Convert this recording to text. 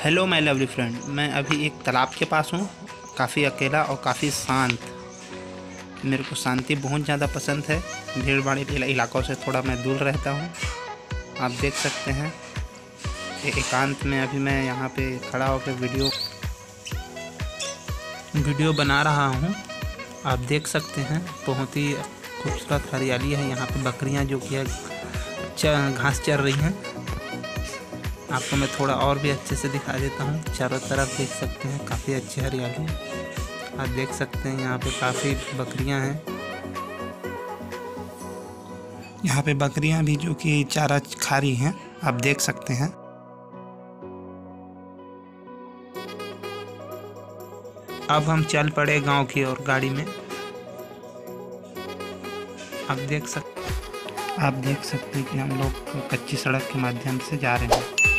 Hello my lovely friend मैं अभी एक तालाब के पास हूँ। काफ़ी अकेला और काफ़ी शांत। मेरे को शांति बहुत ज़्यादा पसंद है। भीड़ भाड़ इलाकों से थोड़ा मैं दूर रहता हूँ। आप देख सकते हैं। एकांत में अभी मैं यहाँ पे खड़ा होकर वीडियो वीडियो बना रहा हूँ। आप देख सकते हैं, बहुत ही खूबसूरत हरियाली है। यहाँ पे बकरियाँ जो कि घास चर रही हैं। आपको मैं थोड़ा और भी अच्छे से दिखा देता हूँ। चारों तरफ़ देख सकते हैं, काफ़ी अच्छी हरियाली आप देख सकते हैं, यहाँ पे काफ़ी बकरियाँ हैं। यहाँ पे बकरियाँ भी जो कि चारा खा रही हैं, आप देख सकते हैं। अब हम चल पड़े गाँव की ओर, गाड़ी में। आप देख सकते आप देख सकते हैं कि हम लोग कच्ची सड़क के माध्यम से जा रहे हैं।